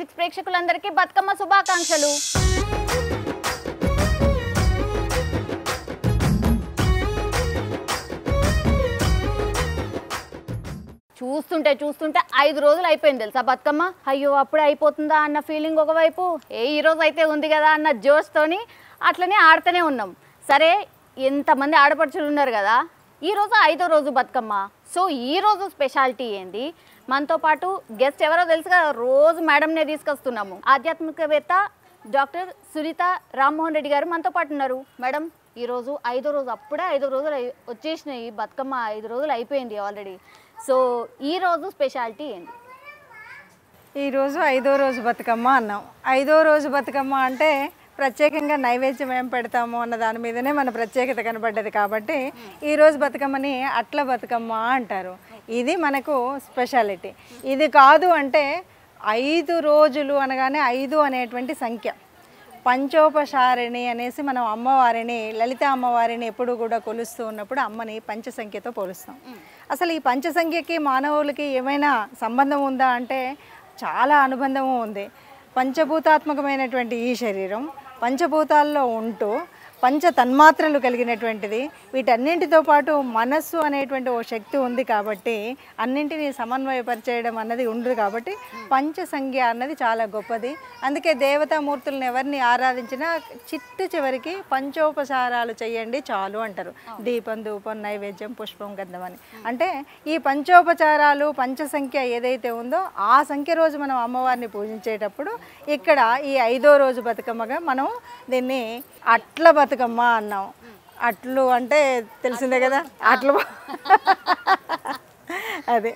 Six ప్రేక్షకులందరికీ బతుకమ్మ శుభాకాంక్షలు. చూస్తుంటే చూస్తుంటే ఐదు రోజులు అయిపోయింది తెలుసా బతుకమ్మ? అయ్యో అప్పుడే అయిపోతుందా అన్న ఫీలింగ్ ఒకవైపు? ఏ ఈ రోజు అయితే ఉంది కదా అన్న జోష్తోని అట్లనే ఆడుతూనే ఉన్నాం. సరే ఎంతమంది ఆడపడుచులు ఉన్నారు కదా? ఈరోజు ఐదో రోజు బతుకమ్మ. సో ఈ రోజు స్పెషాలిటీ ఏంది? మనతో పాటు గెస్ట్ ఎవరో తెలుసు కదా రోజు మేడంనే తీసుకొస్తున్నాము. ఆధ్యాత్మికవేత్త డాక్టర్ సునీత రామ్మోహన్ రెడ్డి గారు మనతో పాటు ఉన్నారు. మేడం ఈరోజు ఐదో రోజు అప్పుడే ఐదో రోజులు అయి- వచ్చేసినాయి. బతుకమ్మ ఐదు రోజులు అయిపోయింది ఆల్రెడీ సో ఈ రోజు స్పెషాలిటీ ఏంటి? ఈరోజు ఐదో రోజు బతుకమ్మ అన్నాం. ఐదో రోజు బతుకమ్మ అంటే ప్రత్యేకంగా నైవేద్యం ఏం పెడతాము అన్న దాని మీదనే మన ప్రత్యేకత కనబడ్డది కాబట్టి ఈరోజు బతుకమ్మని అట్ల బతుకమ్మ అంటారు. ఇది మనకు స్పెషాలిటీ. ఇది కాదు అంటే ఐదు రోజులు అనగానే ఐదు అనేటువంటి సంఖ్య. పంచోపశారిణి అనేసి మనం అమ్మవారిని లలిత అమ్మవారిని ఎప్పుడు కూడా కొలుస్తూ ఉన్నప్పుడు అమ్మని పంచసంఖ్యతో పోలుస్తాం. అసలు ఈ పంచసంఖ్యకి మానవులకి ఏమైనా సంబంధం ఉందా అంటే చాలా అనుబంధము ఉంది. పంచభూతాత్మకమైనటువంటి ఈ శరీరం పంచభూతాల్లో ఉంటూ పంచ తన్మాత్రలు కలిగినటువంటిది. వీటన్నింటితో పాటు మనస్సు అనేటువంటి ఓ శక్తి ఉంది కాబట్టి అన్నింటినీ సమన్వయపరిచేయడం అన్నది ఉండదు కాబట్టి పంచసంఖ్య అన్నది చాలా గొప్పది. అందుకే దేవతామూర్తులను ఎవరిని ఆరాధించినా చిట్టు చివరికి పంచోపచారాలు చేయండి చాలు అంటారు. దీపం ధూపం నైవేద్యం పుష్పం గంధం అని. అంటే ఈ పంచోపచారాలు పంచసంఖ్య ఏదైతే ఉందో ఆ సంఖ్య రోజు మనం అమ్మవారిని పూజించేటప్పుడు ఇక్కడ ఈ ఐదో రోజు బతుకమ్మగా మనం దీన్ని అట్ల బతుకమ్మ అన్నాం. అట్లు అంటే తెలిసిందే కదా? అట్లు. అదే.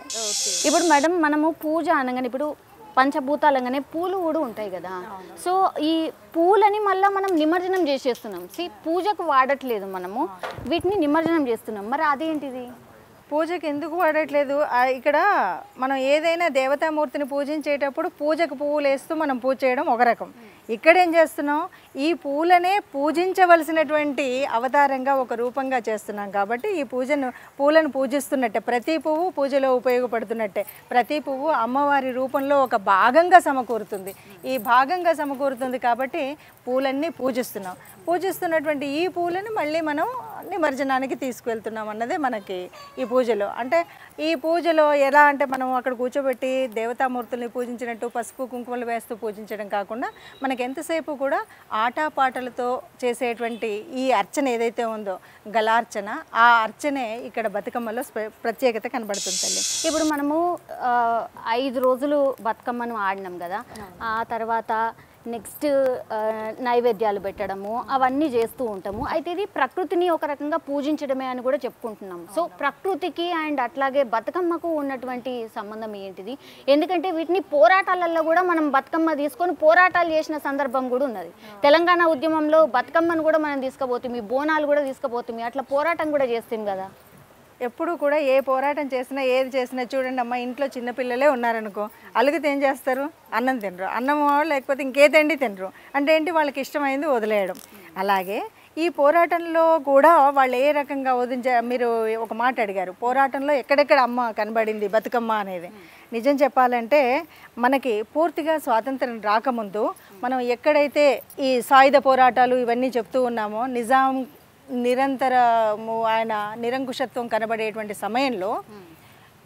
ఇప్పుడు మేడం మనము పూజ అనగానే ఇప్పుడు పంచభూతాలు అనగానే పూలు కూడా ఉంటాయి కదా? సో ఈ పూలని మళ్ళీ మనం నిమజ్జనం చేసేస్తున్నాం. సి పూజకు వాడట్లేదు మనము. వీటిని నిమజ్జనం చేస్తున్నాం. మరి అదేంటిది? పూజకి ఎందుకు వాడట్లేదు ఇక్కడ మనం ఏదైనా దేవతామూర్తిని పూజించేటప్పుడు పూజకు పువ్వులు వేస్తూ మనం పూజ చేయడం ఒక రకం. ఇక్కడ ఏం చేస్తున్నాం? ఈ పూలనే పూజించవలసినటువంటి అవతారంగా ఒక రూపంగా చేస్తున్నాం కాబట్టి ఈ పూజను పూలను పూజిస్తున్నట్టే. ప్రతి పువ్వు పూజలో ఉపయోగపడుతున్నట్టే. ప్రతి పువ్వు అమ్మవారి రూపంలో ఒక భాగంగా సమకూరుతుంది. ఈ భాగంగా సమకూరుతుంది కాబట్టి పూలన్నీ పూజిస్తున్నాం. పూజిస్తున్నటువంటి ఈ పూలను మళ్ళీ మనం నిమజ్జనానికి తీసుకువెళ్తున్నాం అన్నదే మనకి ఈ పూజలో. అంటే ఈ పూజలో ఎలా అంటే మనం అక్కడ కూర్చోబెట్టి దేవతామూర్తుల్ని పూజించినట్టు పసుపు కుంకుమలు వేస్తూ పూజించడం కాకుండా మనకి ఎంతసేపు కూడా ఆటపాటలతో చేసేటువంటి ఈ అర్చన ఏదైతే ఉందో గలార్చన ఆ అర్చనే ఇక్కడ బతుకమ్మలో ప్రత్యేకత కనబడుతుంది తల్లి. ఇప్పుడు మనము ఐదు రోజులు బతుకమ్మను ఆడినాం కదా. ఆ తర్వాత నెక్స్ట్ నైవేద్యాలు పెట్టడము అవన్నీ చేస్తూ ఉంటాము. అయితే ఇది ప్రకృతిని ఒక రకంగా పూజించడమే అని కూడా చెప్పుకుంటున్నాం. సో ప్రకృతికి అండ్ అట్లాగే బతుకమ్మకు ఉన్నటువంటి సంబంధం ఏంటిది? ఎందుకంటే వీటిని పోరాటాలలో కూడా మనం బతుకమ్మ తీసుకొని పోరాటాలు చేసిన సందర్భం కూడా ఉన్నది. తెలంగాణ ఉద్యమంలో బతుకమ్మను కూడా మనం తీసుకుపోతుంది బోనాలు కూడా తీసుకుపోతుంది అట్లా పోరాటం కూడా చేస్తాం కదా? ఎప్పుడు కూడా ఏ పోరాటం చేసినా ఏది చేసినా చూడండి అమ్మ ఇంట్లో చిన్నపిల్లలే ఉన్నారనుకో అలుగుతే ఏం చేస్తారు? అన్నం తినరు. అన్నం లేకపోతే ఇంకే తిండి తినరు. అంటే ఏంటి? వాళ్ళకి ఇష్టమైంది వదిలేయడం. అలాగే ఈ పోరాటంలో కూడా వాళ్ళు ఏ రకంగా వదిలించ మీరు ఒక మాట అడిగారు. పోరాటంలో ఎక్కడెక్కడ అమ్మ కనబడింది బతుకమ్మ అనేది. నిజం చెప్పాలంటే మనకి పూర్తిగా స్వాతంత్రం రాకముందు మనం ఎక్కడైతే ఈ సాయుధ పోరాటాలు ఇవన్నీ చెప్తూ ఉన్నామో నిజాం నిరంతరము ఆయన నిరంకుశత్వం కనబడేటువంటి సమయంలో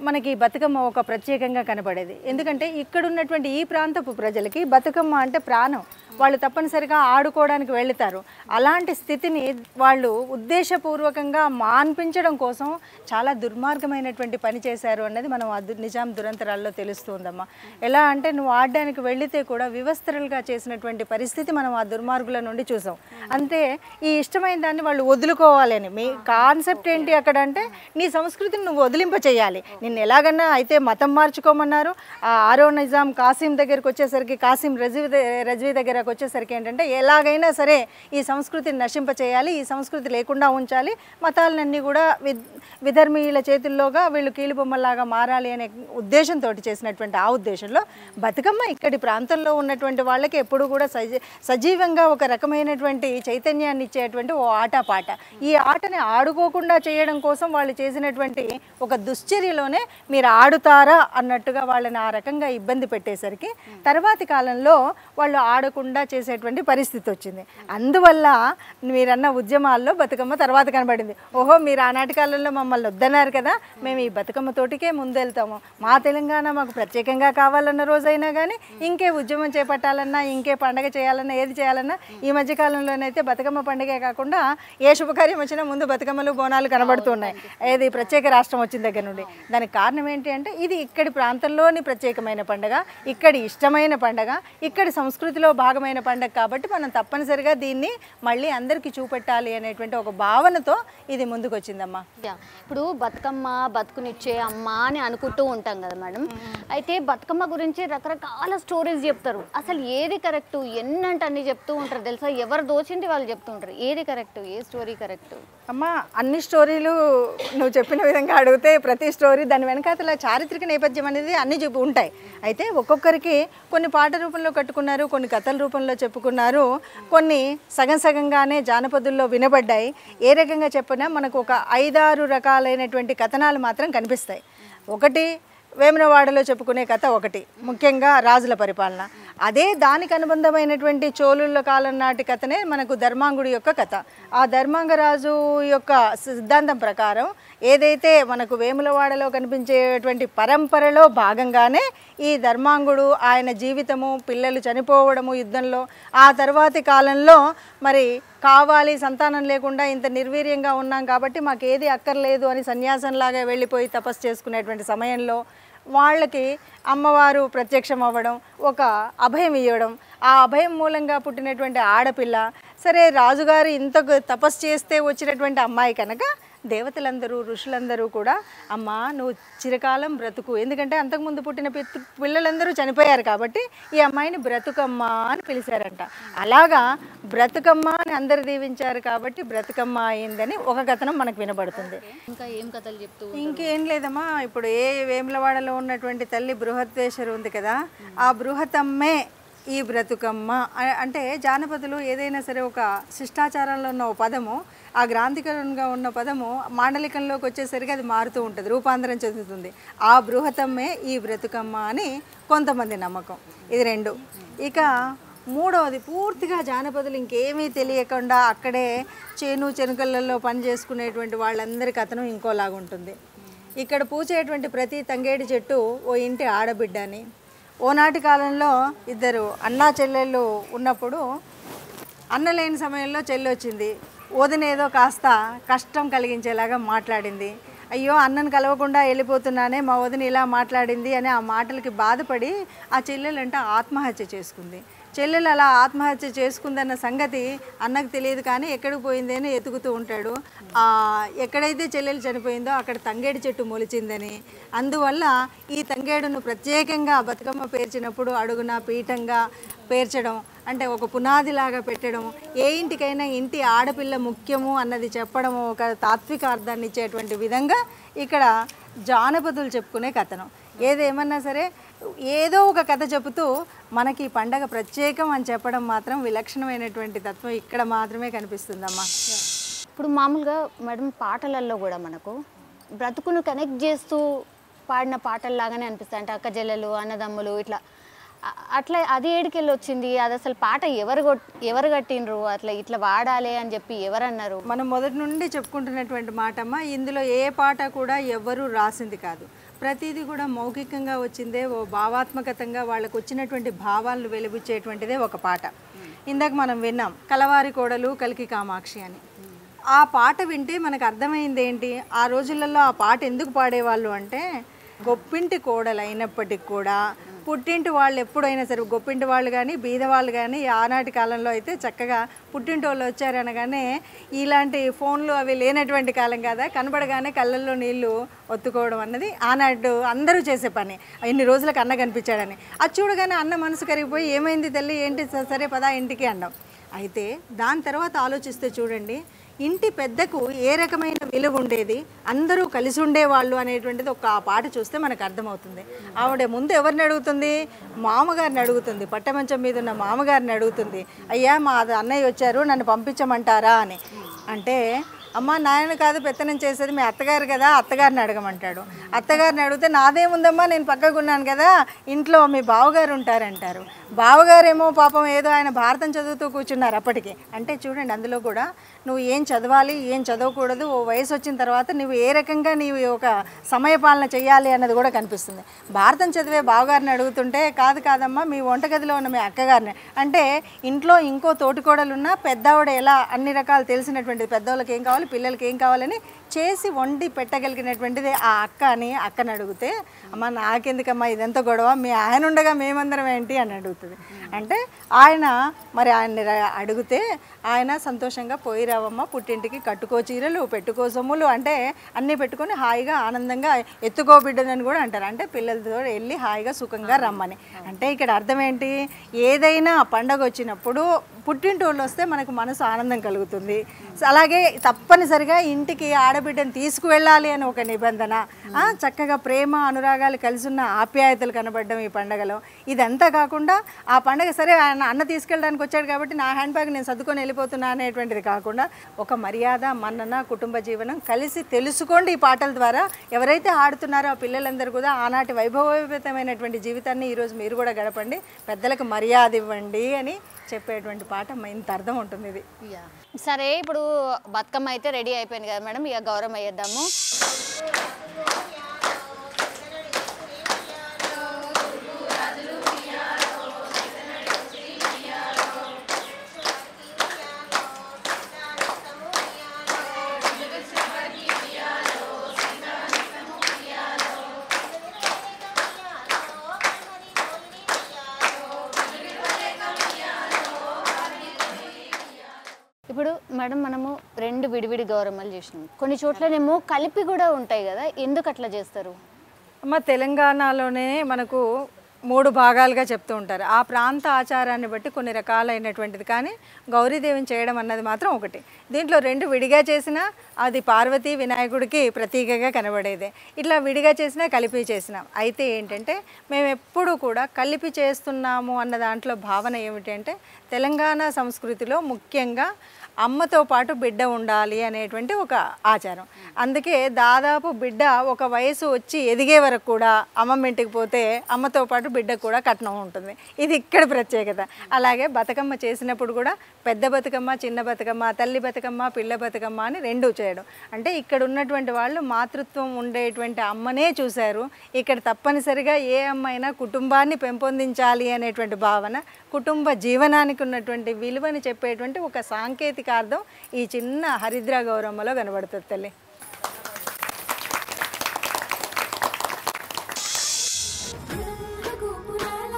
మనకి బతుకమ్మ ఒక ప్రత్యేకంగా కనబడేది. ఎందుకంటే ఇక్కడ ఉన్నటువంటి ఈ ప్రాంతపు ప్రజలకి బతుకమ్మ అంటే ప్రాణం. వాళ్ళు తప్పనిసరిగా ఆడుకోవడానికి వెళ్తారు. అలాంటి స్థితిని వాళ్ళు ఉద్దేశపూర్వకంగా మాన్పించడం కోసం చాలా దుర్మార్గమైనటువంటి పని చేశారు అన్నది మనం ఆ నిజాం దురంతరాల్లో తెలుస్తుందమ్మా. ఎలా అంటే నువ్వు ఆడడానికి వెళితే కూడా వివస్త్రలుగా చేసినటువంటి పరిస్థితి మనం ఆ దుర్మార్గుల నుండి చూసాం. అంతే ఈ ఇష్టమైన దాన్ని వాళ్ళు వదులుకోవాలని మీ కాన్సెప్ట్ ఏంటి అక్కడ అంటే నీ సంస్కృతిని నువ్వు వదిలింప చేయాలి. నిన్ను ఎలాగన్నా అయితే మతం మార్చుకోమన్నారు. ఆ ఆరో నిజాం కాసిం దగ్గరికి వచ్చేసరికి కాసిం రజవి రజవి దగ్గరకు ఇక్కడికి వచ్చేసరికి ఏంటంటే ఎలాగైనా సరే ఈ సంస్కృతిని నశింప చేయాలి ఈ సంస్కృతి లేకుండా ఉంచాలి. మతాలన్నీ కూడా విద్ విధర్మీయుల చేతుల్లోగా వీళ్ళు కీలుబొమ్మలాగా మారాలి అనే ఉద్దేశంతో చేసినటువంటి ఆ ఉద్దేశంలో బతుకమ్మ ఇక్కడి ప్రాంతంలో ఉన్నటువంటి వాళ్ళకి ఎప్పుడు కూడా సజీ సజీవంగా ఒక రకమైనటువంటి చైతన్యాన్ని ఇచ్చేటువంటి ఓ ఆట పాట ఈ ఆటని ఆడుకోకుండా చేయడం కోసం వాళ్ళు చేసినటువంటి ఒక దుశ్చర్యలోనే మీరు ఆడుతారా అన్నట్టుగా వాళ్ళని ఆ రకంగా ఇబ్బంది పెట్టేసరికి తర్వాతి కాలంలో వాళ్ళు ఆడకుండా చేసేటువంటి పరిస్థితి వచ్చింది. అందువల్ల మీరన్న ఉద్యమాల్లో బతుకమ్మ తర్వాత కనబడింది. ఓహో మీరు ఆనాటి కాలంలో మమ్మల్ని వద్దన్నారు కదా మేము ఈ బతుకమ్మ తోటికే ముందెళ్తాము. మా తెలంగాణ మాకు ప్రత్యేకంగా కావాలన్న రోజైనా కానీ ఇంకే ఉద్యమం చేపట్టాలన్నా ఇంకే పండగ చేయాలన్నా ఏది చేయాలన్నా ఈ మధ్య కాలంలోనైతే బతుకమ్మ పండుగే కాకుండా ఏ శుభకార్యం వచ్చినా ముందు బతుకమ్మలు బోనాలు కనబడుతున్నాయి. ఏది ప్రత్యేక రాష్ట్రం వచ్చిన దగ్గర నుండి. దానికి కారణం ఏంటి అంటే ఇది ఇక్కడి ప్రాంతంలోని ప్రత్యేకమైన పండుగ ఇక్కడి ఇష్టమైన పండగ ఇక్కడి సంస్కృతిలో భాగం భాగమైన పండగ కాబట్టి మనం తప్పనిసరిగా దీన్ని మళ్ళీ అందరికీ చూపెట్టాలి అనేటువంటి ఒక భావనతో ఇది ముందుకు వచ్చిందమ్మా. ఇప్పుడు బతుకమ్మ బతుకునిచ్చే అమ్మ అని అనుకుంటూ ఉంటాం కదా మేడం. అయితే బతుకమ్మ గురించి రకరకాల స్టోరీస్ చెప్తారు. అసలు ఏది కరెక్ట్? ఎన్నంటే అన్ని చెప్తూ ఉంటారు తెలుసా? ఎవరు దోచింది వాళ్ళు చెప్తూ ఉంటారు. ఏది కరెక్ట్? ఏ స్టోరీ కరెక్ట్? అమ్మ అన్ని స్టోరీలు నువ్వు చెప్పిన విధంగా అడిగితే ప్రతి స్టోరీ దాని వెనకాతల చారిత్రక నేపథ్యం అనేది అన్ని చెప్పు ఉంటాయి. అయితే ఒక్కొక్కరికి కొన్ని పాట రూపంలో కట్టుకున్నారు కొన్ని కథల రూపంలో చెప్పుకున్నారు. కొన్ని సగం సగంగానే జానపదుల్లో వినబడ్డాయి. ఏ రకంగా చెప్పినా మనకు ఒక ఐదారు రకాలైనటువంటి కథనాలు మాత్రం కనిపిస్తాయి. ఒకటి వేమనవాడలో చెప్పుకునే కథ ఒకటి ముఖ్యంగా రాజుల పరిపాలన. అదే దానికి అనుబంధమైనటువంటి చోళుల కాలం నాటి కథనే మనకు ధర్మాంగుడి యొక్క కథ. ఆ ధర్మాంగరాజు యొక్క సిద్ధాంతం ప్రకారం ఏదైతే మనకు వేములవాడలో కనిపించేటువంటి పరంపరలో భాగంగానే ఈ ధర్మాంగుడు ఆయన జీవితము పిల్లలు చనిపోవడము యుద్ధంలో ఆ తర్వాతి కాలంలో మరి కావాలి సంతానం లేకుండా ఇంత నిర్వీర్యంగా ఉన్నాం కాబట్టి మాకు ఏది అక్కర్లేదు అని సన్యాసంలాగా వెళ్ళిపోయి తపస్సు చేసుకునేటువంటి సమయంలో వాళ్ళకి అమ్మవారు ప్రత్యక్షం అవ్వడం ఒక అభయం ఇవ్వడం ఆ అభయం మూలంగా పుట్టినటువంటి ఆడపిల్ల సరే రాజుగారు ఇంత తపస్సు చేస్తే వచ్చినటువంటి అమ్మాయి కనుక దేవతలందరూ ఋషులందరూ కూడా అమ్మా నువ్వు చిరకాలం బ్రతుకు. ఎందుకంటే అంతకుముందు పుట్టిన పితృ పిల్లలందరూ చనిపోయారు కాబట్టి ఈ అమ్మాయిని బ్రతుకమ్మ అని పిలిచారంట. అలాగా బ్రతుకమ్మ అని అందరు దీవించారు కాబట్టి బ్రతుకమ్మ అయిందని ఒక కథనం మనకు వినబడుతుంది. ఇంకా ఏం కథలు చెప్తూ ఇంకేం లేదమ్మా ఇప్పుడు ఏ వేములవాడలో ఉన్నటువంటి తల్లి బృహత్తేశ్వరి ఉంది కదా ఆ బృహతమ్మే ఈ బ్రతుకమ్మ అంటే జానపదులు ఏదైనా సరే ఒక శిష్టాచారంలో ఉన్న ఒక పదము ఆ గ్రాంధికంగా ఉన్న పదము మాండలికంలోకి వచ్చేసరికి అది మారుతూ ఉంటుంది రూపాంతరం చెందుతుంది. ఆ బృహతమ్మే ఈ బ్రతుకమ్మ అని కొంతమంది నమ్మకం. ఇది రెండు. ఇక మూడవది పూర్తిగా జానపదులు ఇంకేమీ తెలియకుండా అక్కడే చేను చెనుకలలో పని చేసుకునేటువంటి వాళ్ళందరి కథనం ఇంకోలాగా ఉంటుంది ఇక్కడ పూచేటువంటి ప్రతి తంగేడి చెట్టు ఓ ఇంటి ఆడబిడ్డ అని ఓనాటి కాలంలో ఇద్దరు అన్నా చెల్లెళ్ళు ఉన్నప్పుడు అన్న లేని సమయంలో చెల్లి వచ్చింది. వదినేదో కాస్త కష్టం కలిగించేలాగా మాట్లాడింది. అయ్యో అన్నను కలవకుండా వెళ్ళిపోతున్నానే మా వదిన ఇలా మాట్లాడింది అని ఆ మాటలకి బాధపడి ఆ చెల్లెలంట ఆత్మహత్య చేసుకుంది. చెల్లెలు అలా ఆత్మహత్య చేసుకుందన్న సంగతి అన్నకు తెలియదు కానీ ఎక్కడికి పోయింది అని ఎతుకుతూ ఉంటాడు. ఎక్కడైతే చెల్లెలు చనిపోయిందో అక్కడ తంగేడు చెట్టు మొలిచిందని. అందువల్ల ఈ తంగేడును ప్రత్యేకంగా బతుకమ్మ పేర్చినప్పుడు అడుగున పీఠంగా పేర్చడం అంటే ఒక పునాదిలాగా పెట్టడం ఏ ఇంటికైనా ఇంటి ఆడపిల్ల ముఖ్యము అన్నది చెప్పడం ఒక తాత్విక అర్థాన్ని ఇచ్చేటువంటి విధంగా ఇక్కడ జానపదులు చెప్పుకునే కథనం. ఏదేమన్నా సరే ఏదో ఒక కథ చెబుతూ మనకి ఈ పండగ ప్రత్యేకం అని చెప్పడం మాత్రం విలక్షణమైనటువంటి తత్వం ఇక్కడ మాత్రమే కనిపిస్తుందమ్మా. ఇప్పుడు మామూలుగా మేడం పాటలలో కూడా మనకు బ్రతుకును కనెక్ట్ చేస్తూ పాడిన పాటల్లాగానే అనిపిస్తాయి. అంటే అక్క చెల్లెలు అన్నదమ్ములు ఇట్లా. అట్లా అది ఏడికెళ్ళి వచ్చింది అది అసలు పాట ఎవరు ఎవరు కట్టిండ్రు? అట్లా ఇట్లా వాడాలి అని చెప్పి ఎవరన్నారు? మనం మొదటి నుండి చెప్పుకుంటున్నటువంటి మాటమ్మ ఇందులో ఏ పాట కూడా ఎవ్వరూ రాసింది కాదు. ప్రతిదీ కూడా మౌఖికంగా వచ్చిందే ఓ భావాత్మకతంగా వాళ్ళకు వచ్చినటువంటి భావాలను వెలుగుచ్చేటువంటిదే ఒక పాట. ఇందాక మనం విన్నాం కలవారి కోడలు కలికి కామాక్షి అని. ఆ పాట వింటే మనకు అర్థమైంది ఏంటి? ఆ రోజులలో ఆ పాట ఎందుకు పాడేవాళ్ళు అంటే గొప్పింటి కోడలు అయినప్పటికి కూడా పుట్టింటి వాళ్ళు ఎప్పుడైనా సరే గొప్పింటి వాళ్ళు కానీ బీదవాళ్ళు కానీ ఆనాటి కాలంలో అయితే చక్కగా పుట్టింటి వాళ్ళు వచ్చారనగానే ఇలాంటి ఫోన్లు అవి లేనటువంటి కాలం కదా కనబడగానే కళ్ళల్లో నీళ్ళు ఒత్తుకోవడం అన్నది ఆనాడు అందరూ చేసే పని. ఎన్ని రోజులకు అన్న కనిపించాడని. అది చూడగానే అన్న మనసు కరిగిపోయి ఏమైంది తల్లి? ఏంటి సరే పదా ఇంటికి అన్నాం. అయితే దాని తర్వాత ఆలోచిస్తే చూడండి ఇంటి పెద్దకు ఏ రకమైన విలువ ఉండేది? అందరూ కలిసి ఉండేవాళ్ళు అనేటువంటిది ఒక ఆ పాట చూస్తే మనకు అర్థమవుతుంది. ఆవిడ ముందు ఎవరిని అడుగుతుంది? మామగారిని అడుగుతుంది. పట్టమంచం మీద ఉన్న మామగారిని అడుగుతుంది. అయ్యా మా అన్నయ్య వచ్చారు నన్ను పంపించమంటారా? అని. అంటే అమ్మ నాయన కాదు పెత్తనం చేసేది మీ అత్తగారు కదా అత్తగారిని అడగమంటాడు. అత్తగారిని అడిగితే నాదేముందమ్మా నేను పక్కకున్నాను కదా ఇంట్లో మీ బావగారు ఉంటారంటారు. బావగారేమో పాపం ఏదో ఆయన భారతం చదువుతూ కూర్చున్నారు అప్పటికి. అంటే చూడండి అందులో కూడా నువ్వు ఏం చదవాలి ఏం చదవకూడదు ఓ వయసు వచ్చిన తర్వాత నువ్వు ఏ రకంగా నీవు ఒక సమయపాలన చేయాలి అన్నది కూడా కనిపిస్తుంది. భారతం చదివే బావగారిని అడుగుతుంటే కాదు కాదమ్మా మీ వంటగదిలో ఉన్న మీ అక్కగారిని. అంటే ఇంట్లో ఇంకో తోటికోడలున్నా పెద్దవాడు ఎలా అన్ని రకాలు తెలిసినటువంటి పెద్దవాళ్ళకి ఏం కావాలి? పిల్లలకి ఏం కావాలని చేసి వండి పెట్టగలిగినటువంటిది ఆ అక్క అని అక్కని అడిగితే అమ్మ నాకెందుకమ్మా ఇదంతా గొడవ మీ ఆయన ఉండగా మేమందరం ఏంటి? అని అడుగుతుంది. అంటే ఆయన మరి ఆయన్ని అడిగితే ఆయన సంతోషంగా పోయి రావమ్మ పుట్టింటికి కట్టుకో చీరలు పెట్టుకో సొమ్ములు అంటే అన్నీ పెట్టుకొని హాయిగా ఆనందంగా ఎత్తుకో బిడ్డనని కూడా అంటారు. అంటే పిల్లలతో వెళ్ళి హాయిగా సుఖంగా రమ్మని. అంటే ఇక్కడ అర్థం ఏంటి? ఏదైనా పండగ వచ్చినప్పుడు పుట్టింటోళ్ళు వస్తే మనకు మనసు ఆనందం కలుగుతుంది. అలాగే తప్పనిసరిగా ఇంటికి ఆడబిడ్డను తీసుకువెళ్ళాలి అని ఒక నిబంధన. చక్కగా ప్రేమ అనురాగాలు కలిసి ఉన్న ఆప్యాయతలు కనబడడం ఈ పండగలో. ఇదంతా కాకుండా ఆ పండగ సరే ఆయన అన్న తీసుకెళ్ళడానికి వచ్చాడు కాబట్టి నా హ్యాండ్ బ్యాగ్ నేను సర్దుకొని వెళ్ళిపోతున్నా అనేటువంటిది కాకుండా ఒక మర్యాద మన్నన కుటుంబ జీవనం కలిసి తెలుసుకోండి ఈ పాటల ద్వారా. ఎవరైతే ఆడుతున్నారో ఆ పిల్లలందరూ కూడా ఆనాటి వైభవోపేతమైనటువంటి జీవితాన్ని ఈరోజు మీరు కూడా గడపండి. పెద్దలకు మర్యాద ఇవ్వండి అని చెప్పేటువంటి పాట మ- ఇంత అర్థం ఉంటుంది ఇది. సరే ఇప్పుడు బతుకమ్మ అయితే రెడీ అయిపోయింది కదా మేడం ఇక గౌరవం అయ్యేద్దాము విడివిడి గౌరమ్మలు చేసినాం. కొన్ని చోట్లనేమో కలిపి కూడా ఉంటాయి కదా ఎందుకు అట్లా చేస్తారు? అమ్మ తెలంగాణలోనే మనకు మూడు భాగాలుగా చెప్తూ ఉంటారు. ఆ ప్రాంత ఆచారాన్ని బట్టి కొన్ని రకాలైనటువంటిది కానీ గౌరీదేవిని చేయడం అన్నది మాత్రం ఒకటి. దీంట్లో రెండు విడిగా చేసినా అది పార్వతీ వినాయకుడికి ప్రతీకగా కనబడేదే. ఇట్లా విడిగా చేసినా కలిపి చేసినాం. అయితే ఏంటంటే మేము ఎప్పుడూ కూడా కలిపి చేస్తున్నాము అన్న దాంట్లో భావన ఏమిటంటే తెలంగాణ సంస్కృతిలో ముఖ్యంగా అమ్మతో పాటు బిడ్డ ఉండాలి అనేటువంటి ఒక ఆచారం. అందుకే దాదాపు బిడ్డ ఒక వయసు వచ్చి ఎదిగే వరకు కూడా అమ్మమ్మ ఇంటికి పోతే అమ్మతో పాటు బిడ్డకు కూడా కట్నం ఉంటుంది. ఇది ఇక్కడ ప్రత్యేకత. అలాగే బతుకమ్మ చేసినప్పుడు కూడా పెద్ద బతుకమ్మ చిన్న బతుకమ్మ తల్లి బతుకమ్మ పిల్ల బతుకమ్మ అని రెండూ చేయడం. అంటే ఇక్కడ ఉన్నటువంటి వాళ్ళు మాతృత్వం ఉండేటువంటి అమ్మనే చూశారు. ఇక్కడ తప్పనిసరిగా ఏ అమ్మైనా కుటుంబాన్ని పెంపొందించాలి అనేటువంటి భావన కుటుంబ జీవనానికి ఉన్నటువంటి విలువని చెప్పేటువంటి ఒక సాంకేతిక సాంకేతికార్థం ఈ చిన్న హరిద్ర గౌరమ్మలో కనబడుతుంది తల్లి. గోపురాల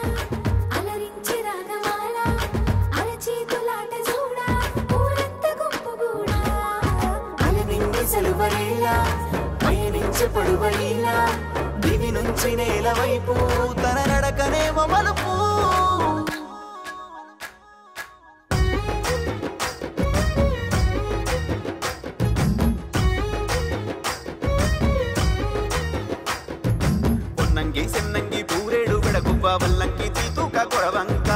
దివి నుంచి నేల వైపు తన నడకనేమో మలుపు. వల్లంకి తీతూక కొరవంక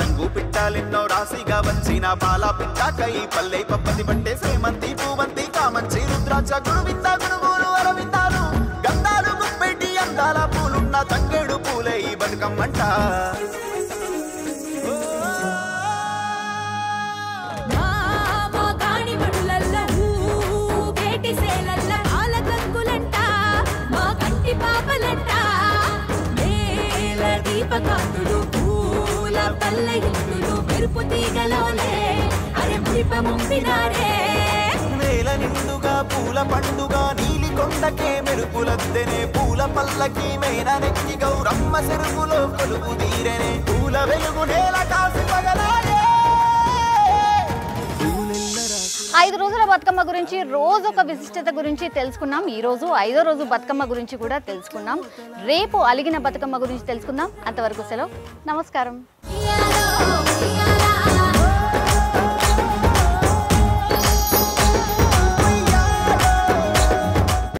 రంగు పిట్టాలెన్నో రాశిగా వచ్చిన పాల పిట్టాక ఈ పల్లె పప్పతి పట్టే సేమంతి పూవంతి కామంచి రుద్రాక్ష గురువింద గురువులు అరవిందాలు. గంధాలు ముప్పెట్టి అందాల పూలున్న తంగేడు పూలే ఈ బతుకమ్మంట. నేల దీపకాంతులు పూల పల్లెలు మెరుపు తీగలోనే అరే మురిప ముంపినారే. నేల నిండుగా పూల పండుగ నీలి కొండకే మెరుపులద్దెనే పూల పల్లకి మేన నెక్కి గౌరమ్మ చెరుకులో కొలుపు తీరనే. పూల వెలుగు నేల కాసి పగలాయే ఐదు రోజుల బతుకమ్మ గురించి రోజు ఒక విశిష్టత గురించి తెలుసుకున్నాం. ఈ రోజు ఐదో రోజు బతుకమ్మ గురించి కూడా తెలుసుకున్నాం. రేపు అలిగిన బతుకమ్మ గురించి తెలుసుకుందాం. అంతవరకు సెలవు. నమస్కారం.